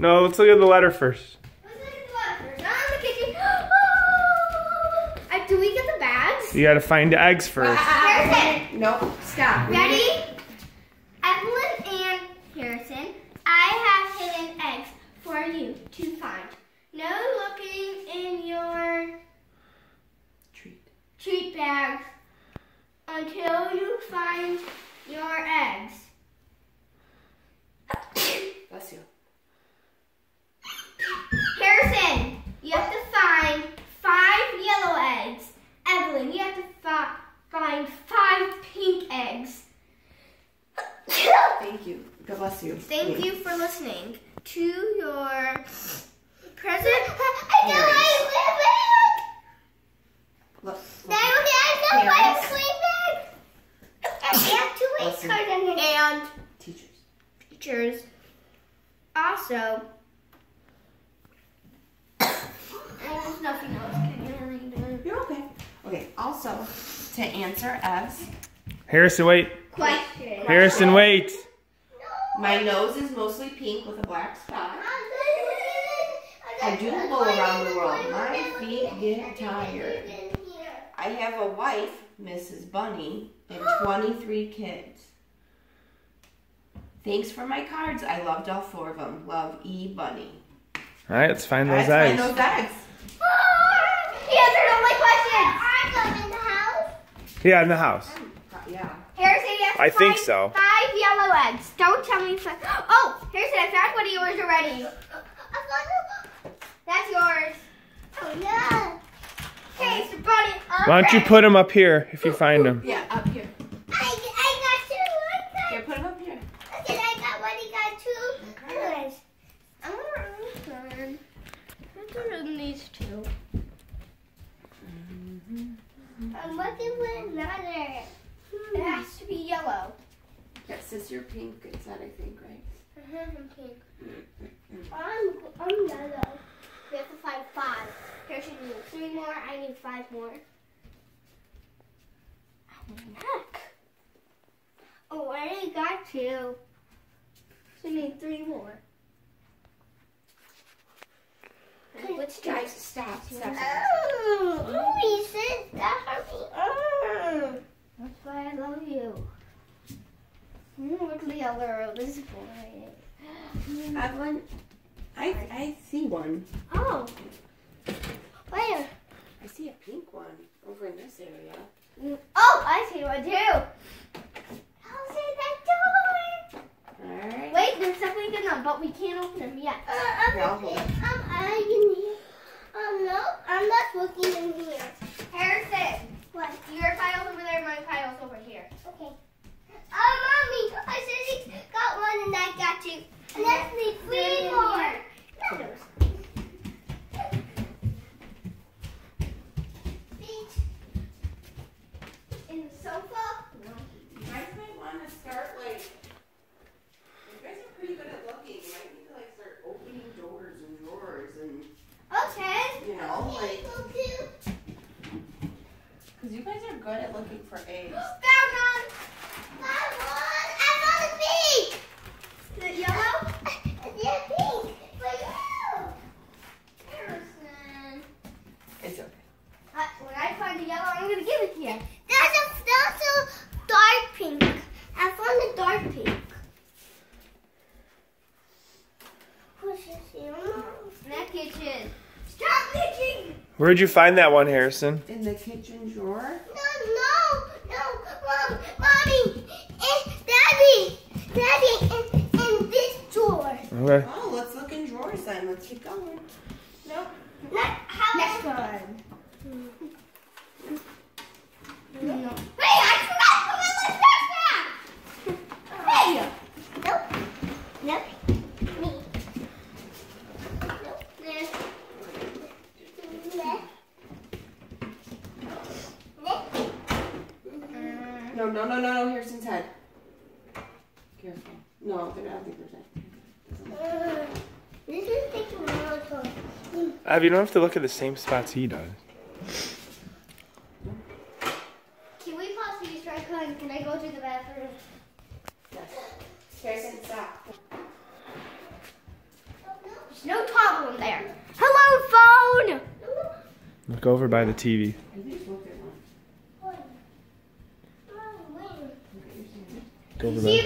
No, let's look at the letter first. Let's look at the letters. Not in the kitchen. Uh, do we get the bags? You gotta find the eggs first. Harrison, Nope, stop. ready? Evelyn and Harrison, I have hidden eggs for you to find. No looking in your Treat. treat bags until you find your eggs. Bless you. Harrison, you have to find five yellow eggs. Evelyn, you have to fi- find five pink eggs. Thank you. God bless you. Thank you for listening to your present. I know I Look. live I know I I have two egg Listen. cards in here. And Teachers. teachers also. There's nothing else. You read it? You're okay. Okay, also, to answer Ev's, Harrison, wait. Question. Harrison, wait. My nose is mostly pink with a black spot. I do go around the world. My feet get tired. I have a wife, Mrs. Bunny, and 23 kids. Thanks for my cards. I loved all four of them. Love E. Bunny. All right, let's find those Let's find those eggs. He answered all my questions. I live in the house. Yeah, in the house. Yeah. Harrison, you have to I think so. Five yellow eggs. Don't tell me. Fi- oh, Harrison, I found one of yours already. That's yours. Oh yeah. Okay, so Bunny. Why don't you put them up here if you find them? Yeah, up here. I, I got two. Here, put them up here. Okay, I got one. He got two. Anyways, I'm gonna run. I'm gonna run these two. Mm-hmm. I'm looking for another. It has to be yellow. Yes, it's your pink inside, I think, right? I'm pink. I'm, I'm yellow. We have to find five. Here should need three more. I need five more. I need heck. Oh, I already got two. So I need three more. Which Guys, stop, stop. Oh, oh, he said that. Oh. That's why I love you. Mm, the other this boy. Evelyn, I, I see one. Oh. Where? I see a pink one over in this area. Oh, I see one too. How's it that door? Alright. Wait, there's something in them, but we can't open them yet. Uh, I'm I'll hold it. I'm here. Oh no, I'm not looking in here. Harrison. What? Your file's over there, my file's over here. Okay. Oh, mommy, I said he got one and I got two. And let's need three more. Feet. In the sofa? No. You guys might want to start like. You guys are pretty good at looking. You might need to like start opening doors and drawers and Okay. you know like because you guys are good at looking for eggs. Found one. Found one. I found a pink. Is it yellow? Yeah, pink. For you. Harrison. It's okay. Uh, when I find a yellow, I'm gonna give it to you. That's a that's a dark pink. I found a dark pink. Push this here. In that kitchen. Stop pitching. Where'd you find that one, Harrison? In the kitchen drawer. No, no, no, mom, mommy, and daddy, daddy, in, in this drawer. Okay. Oh, let's look in drawers then. Let's keep going. Nope. Not, how Next one. No. Hey, I forgot to put my backpack. Hey. Nope. Nope. Me. Nope. This. This. This. No, no, no, no, no. Harrison's head. Careful. No, I don't think there's that. This is taking a long time. Av, you don't have to look at the same spots he does. Can we pause these right quick? Can I go to the bathroom? Yes. Harrison, stop. Oh, no. problem there. Hello, phone. Look over by the TV. At least look at one. Go over there.